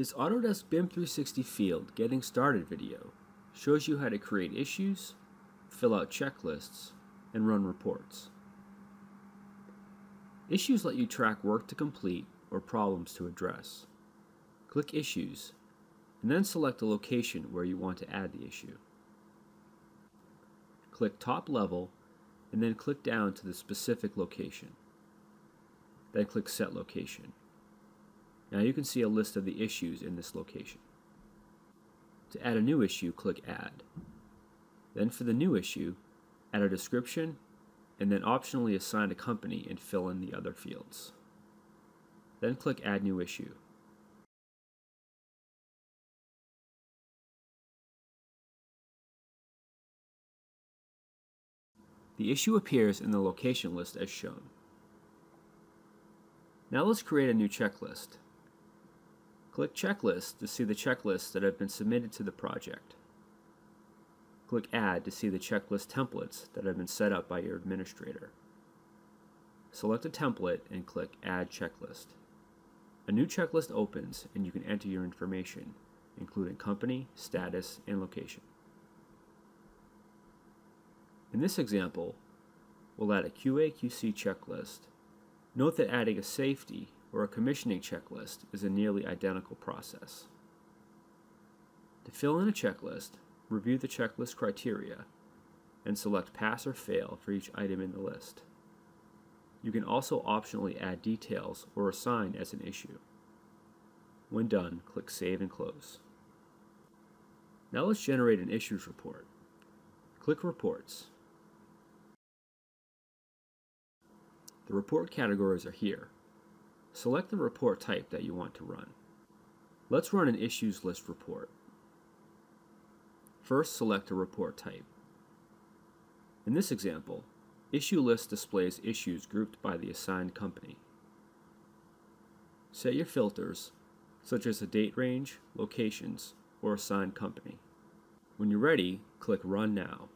This Autodesk BIM 360 Field Getting Started video shows you how to create issues, fill out checklists, and run reports. Issues let you track work to complete or problems to address. Click Issues, and then select a location where you want to add the issue. Click Top Level, and then click down to the specific location. Then click Set Location. Now you can see a list of the issues in this location. To add a new issue, click Add. Then for the new issue, add a description, and then optionally assign a company and fill in the other fields. Then click Add New Issue. The issue appears in the location list as shown. Now let's create a new checklist. Click Checklist to see the checklists that have been submitted to the project. Click Add to see the checklist templates that have been set up by your administrator. Select a template and click Add Checklist. A new checklist opens and you can enter your information, including company, status, and location. In this example, we'll add a QA-QC checklist. Note that adding a safety or a commissioning checklist is a nearly identical process. To fill in a checklist, review the checklist criteria and select pass or fail for each item in the list. You can also optionally add details or assign as an issue. When done, click Save and Close. Now let's generate an issues report. Click Reports. The report categories are here. Select the report type that you want to run. Let's run an issues list report. First, select a report type. In this example, issue list displays issues grouped by the assigned company. Set your filters, such as a date range, locations, or assigned company. When you're ready, click Run Now.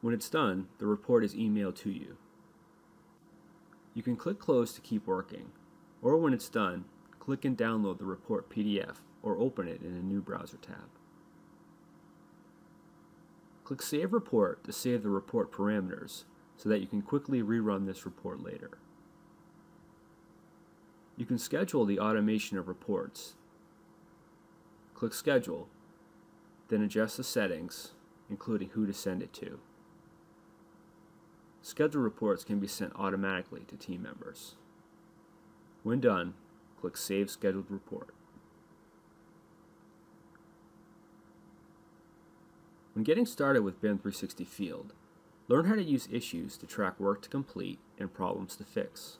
When it's done, the report is emailed to you. You can click Close to keep working, or when it's done, click and download the report PDF or open it in a new browser tab. Click Save Report to save the report parameters so that you can quickly rerun this report later. You can schedule the automation of reports. Click Schedule, then adjust the settings, including who to send it to. Schedule reports can be sent automatically to team members. When done, click Save Scheduled Report. When getting started with BIM 360 Field, learn how to use issues to track work to complete and problems to fix.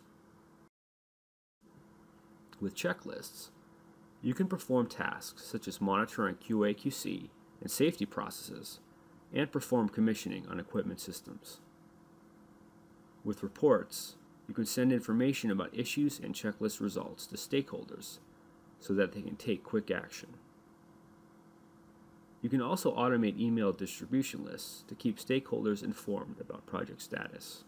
With checklists, you can perform tasks such as monitoring QA-QC and safety processes, and perform commissioning on equipment systems. With reports, you can send information about issues and checklist results to stakeholders so that they can take quick action. You can also automate email distribution lists to keep stakeholders informed about project status.